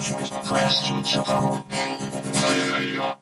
Questions about.